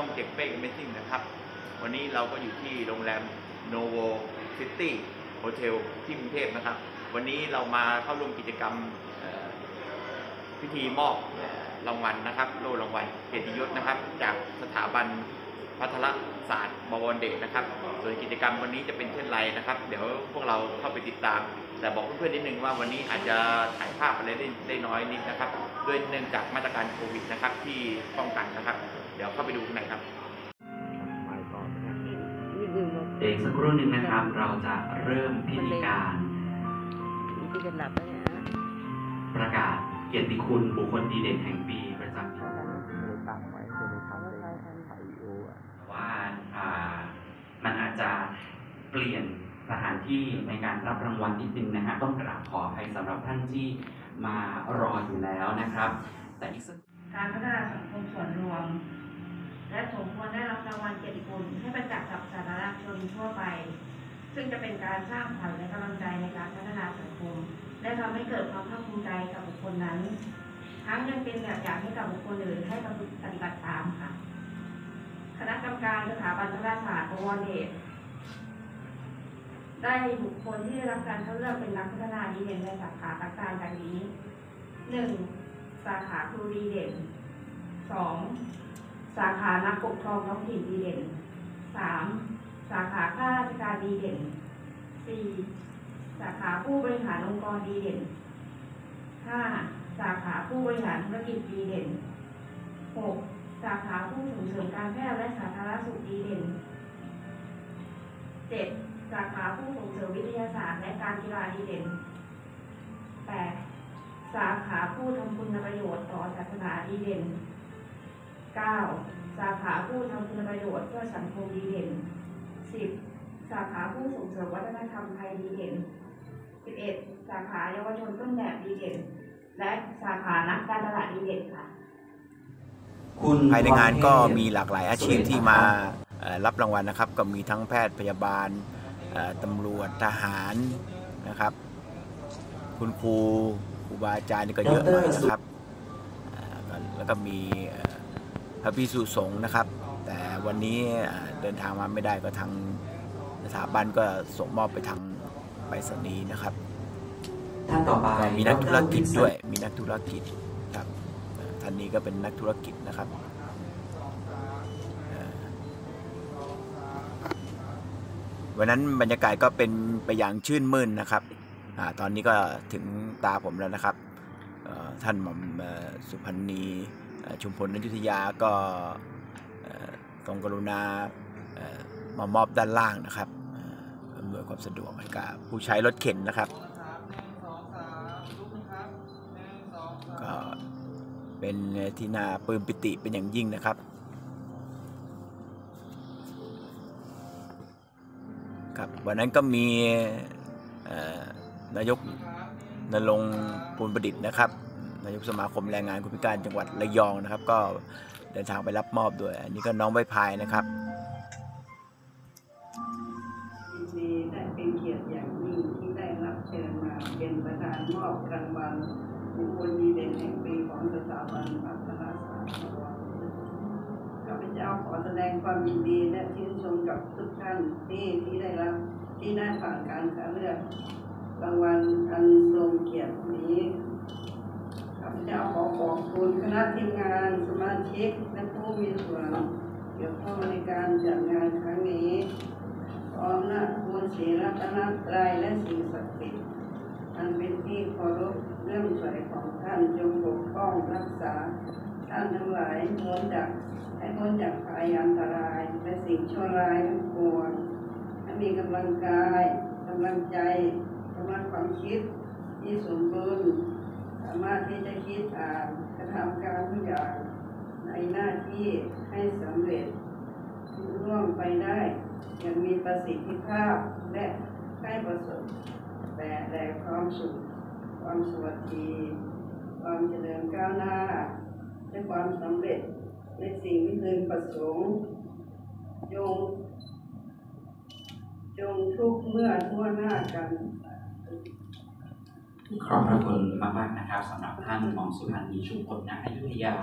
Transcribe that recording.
ช่องเจ็กเป้งเมซิ่งนะครับ วันนี้เราก็อยู่ที่โรงแรมนูโวซิตี้โฮเทลที่กรุงเทพนะครับ วันนี้เรามาเข้าร่วมกิจกรรมพิธีมอบรางวัลนะครับ โล่รางวัลเกียรติยศนะครับ จากสถาบันภัทรศาสตร์บวรเดชนะครับ ส่วนกิจกรรมวันนี้จะเป็นเช่นไรนะครับ เดี๋ยวพวกเราเข้าไปติดตาม แต่บอกเพื่อนๆนิดนึงว่าวันนี้อาจจะถ่ายภาพอะไรได้ได้น้อยนิดนะครับ ด้วยเนื่องจากมาตรการโควิดนะครับที่ป้องกันนะครับ ดี๋ยวเข้าไปดูข้างในครับเอกสักครู่หนึ่งนะครับ เราจะเริ่มพิธีการนี่ที่จะหลับแล้วเนี่ยนะประกาศเกียรติคุณบุคคลดีเด่นแห่งปีประจำปีตั้งไว้จะมีทำได้ถ่ายวีดีโออะว่าอ่ามันอาจจะเปลี่ยนสถานที่ในการรับรางวัลนิดนึงนะฮะต้องกราบขออภัยสำหรับท่านที่มารออยู่แล้วนะครับ แต่อีกสักการพัฒนาสังคมส่วนรวม และสมควรได้รับรางวัลเกียรติคุณให้ประจักษ์กับสาธารณชนทั่วไป ซึ่งจะเป็นการสร้างขวัญและกำลังใจในการพัฒนาสังคม และทำให้เกิดความภาคภูมิใจกับบุคคลนั้น ทั้งยังเป็นแบบอย่างให้กับบุคคลอื่นให้ปฏิบัติตามค่ะ คณะกรรมการสถาบันพัฒนาศาสตร์บวรเดชได้บุคคลที่ได้รับการเข้าเลือกเป็นนักพัฒนาดีเด่นในสาขาต่างๆดังนี้หนึ่งสาขาครูดีเด่นสอง สาขานักปกครองท้องถิ่นดีเด่นสามสาขาข้าราชการดีเด่นสี่สาขาผู้บริหารองค์กรดีเด่นห้าสาขาผู้บริหารธุรกิจดีเด่นหกสาขาผู้ส่งเสริมการแพทย์และสาธารณสุขดีเด่นเจ็ดสาขาผู้ส่งเสริมวิทยาศาสตร์และการกีฬาดีเด่นแปดสาขาผู้ทำคุณประโยชน์ต่อศาสนาดีเด่น 9. สาขาผู้ทำคุณประโยชน์เพื่อสังคมดีเด่น 10. สาขาผู้ส่งเสริมวัฒนธรรมไทยดีเด่น 11. สาขาเยาวชนต้นแบบดีเด่น และสาขานักการตลาดดีเด่นค่ะคุณภายในงานก็มีหลากหลายอาชีพที่มารับรางวัลนะครับ ก็มีทั้งแพทย์พยาบาลตำรวจทหารนะครับ คุณครูครูบาอาจารย์นี่ก็เยอะมากนะครับแล้วก็มี พระพิสุสงฆ์นะครับ แต่วันนี้เอ่อเดินทางมาไม่ได้ก็ทางสถาบันก็ส่งมอบไปทางไปรษณีย์นะครับท่านต่อไปก็มีนักธุรกิจด้วยมีนักธุรกิจครับเอ่อท่านนี้ก็เป็นนักธุรกิจนะครับเอ่อวันนั้นบรรยากาศก็เป็นไปอย่างชื่นมื่นนะครับอาตอนนี้ก็ถึงตาผมแล้วนะครับเอ่อท่านหม่อมเอ่อสุพันธ์นีเอ่อ ชุมพลอยุธยาก็เอ่อทรงกรุณามามอบด้านล่างนะครับเอ่ออำนวยความสะดวกให้กับผู้ใช้รถเข็นนะครับก็เป็นที่น่าปลื้มปิติเป็นอย่างยิ่งนะครับครับวันนั้นก็มีนายกนรงค์ปูนประดิษฐ์นะครับ นายกสมาคมแรงงานคนพิการจังหวัดระยองนะครับ ก็เดินทางไปรับมอบด้วย อันนี้ก็น้องใบพายนะครับดีได้เป็นเกียรติอย่างยิ่งที่ได้รับเชิญมาเป็นประธานมอบรางวัลบุคคลดีเด่นแห่งปีของสถาบันพัฒนาศาสตร์ข้าพเจ้าขอแสดงความยินดีและชื่นชมกับทุกท่านที่ที่ได้รับที่ได้ผ่านการคัดเลือกรางวัลอันทรงเกียรตินี้ ข้าพเจ้าขอขอบคุณคณะทีมงานสมาชิกและผู้มีส่วนเกี่ยวข้องในการจัดงานครั้งนี้พร้อมนะคุณศรีรัตนตรัยและสิ่งศักดิ์สิทธิ์อันเป็นที่เคารพเรื่องใสของท่านจงปกป้องรักษา ท่านทั้งหลายพ้นจากให้พ้นจากภัยอันตรายและสิ่งชั่วร้ายทั้งปวงให้มีกำลังกายกำลังใจกำลังความคิดที่สมบูรณ์ สามารถที่จะคิดอ่านกระทำการทุกอย่างในหน้าที่ให้สำเร็จร่วมไปได้อย่างมีประสิทธิภาพและให้ประสบแต่แต่ความสุข ความสวัสดี ความเจริญก้าวหน้า และความสำเร็จในสิ่งที่พึงประสงค์จงจงทุกเมื่อทั่วหน้ากัน ขอบพระคุณมากๆนะครับสำหรับท่านหมองสุพันธ์นีชุมพลนักอยุธยา